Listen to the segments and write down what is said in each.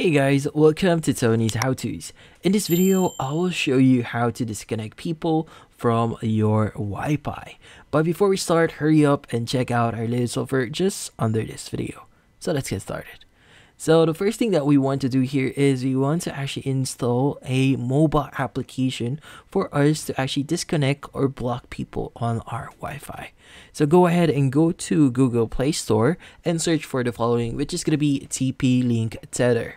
Hey guys, welcome to Tony's How To's. In this video, I will show you how to disconnect people from your Wi-Fi. But before we start, hurry up and check out our latest offer just under this video. So let's get started. So the first thing that we want to do here is we want to actually install a mobile application for us to actually disconnect or block people on our Wi-Fi. So go ahead and go to Google Play Store and search for the following, which is going to be TP-Link Tether.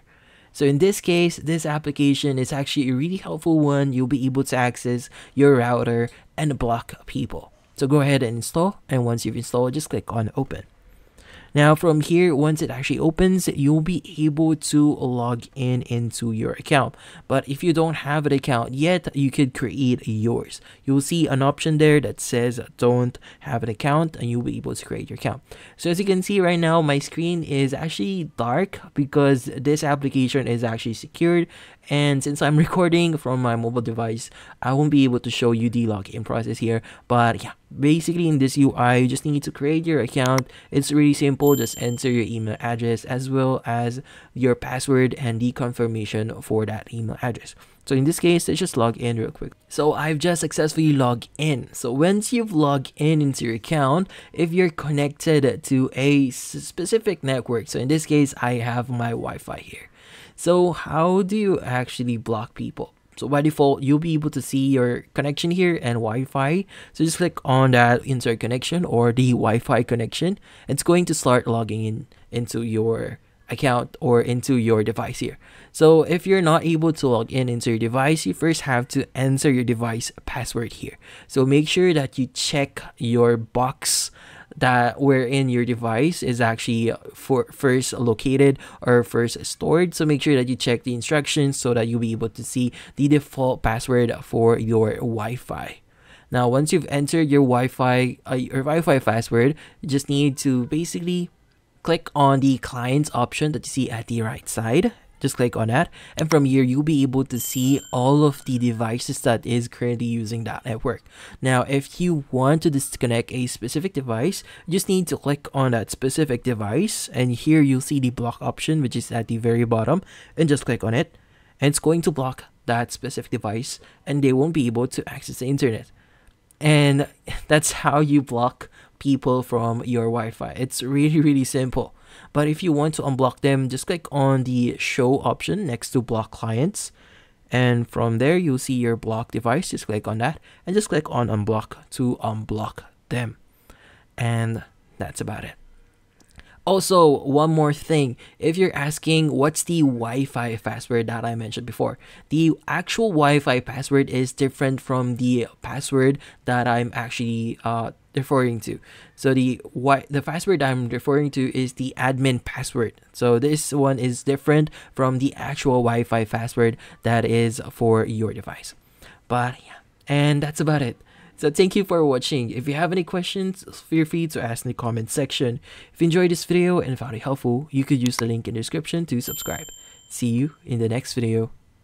So in this case, this application is actually a really helpful one. You'll be able to access your router and block people. So go ahead and install and once you've installed, just click on open. Now from here, once it actually opens, you'll be able to log in into your account. But if you don't have an account yet, you could create yours. You'll see an option there that says don't have an account and you'll be able to create your account. So as you can see right now, my screen is actually dark because this application is actually secured and since I'm recording from my mobile device, I won't be able to show you the login process here. But yeah, basically in this UI, you just need to create your account. It's really simple. Just enter your email address as well as your password and the confirmation for that email address. So in this case, let's just log in real quick. So I've just successfully logged in. So once you've logged in into your account, if you're connected to a specific network, so in this case, I have my Wi-Fi here. So how do you actually block people? So by default, you'll be able to see your connection here and Wi-Fi. So just click on that insert connection or the Wi-Fi connection. It's going to start logging in into your account or into your device here. So if you're not able to log in into your device, you first have to enter your device password here. So make sure that you check your box that wherein your device is actually for first located or first stored. So make sure that you check the instructions so that you'll be able to see the default password for your wi-fi. Now once you've entered your wi-fi uh, your wi-fi password you just need to basically click on the clients option that you see at the right side just click on that. And from here you'll be able to see all of the devices that is currently using that network. Now if you want to disconnect a specific device you just need to click on that specific device. And here you'll see the block option which is at the very bottom. And just click on it. And it's going to block that specific device and they won't be able to access the internet. And that's how you block people from your Wi-Fi. It's really, really simple. But if you want to unblock them, just click on the show option next to block clients. And from there, you'll see your block device. Just click on that and just click on unblock to unblock them. And that's about it. Also, one more thing. If you're asking what's the Wi-Fi password that I mentioned before, the actual Wi-Fi password is different from the password that I'm actually uh, referring to. So the what the password I'm referring to is the admin password. So this one is different from the actual Wi-Fi password that is for your device. But yeah, and that's about it. So thank you for watching. If you have any questions, feel free to ask in the comment section. If you enjoyed this video and found it helpful, you could use the link in the description to subscribe. See you in the next video.